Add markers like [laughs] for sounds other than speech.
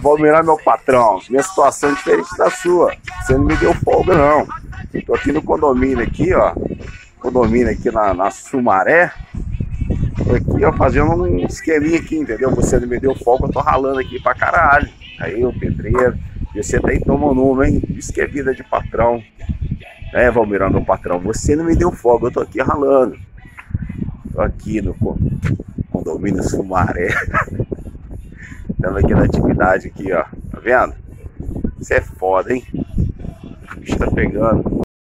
Valmirar, meu patrão, minha situação é diferente da sua. Você não me deu folga, não. Eu tô aqui no condomínio aqui, ó. Condomínio aqui na, na Sumaré. Tô aqui, ó, fazendo um esqueminha aqui, entendeu? Você não me deu folga, eu tô ralando aqui pra caralho. Aí, o pedreiro. Você tá aí tomando uma, hein? Isso que é vida de patrão. É, Valmirão, meu patrão, você não me deu folga, eu tô aqui ralando. Tô aqui no condomínio Sumaré. [laughs] Estamos aqui na atividade aqui, ó. Tá vendo? Isso é foda, hein? O bicho tá pegando.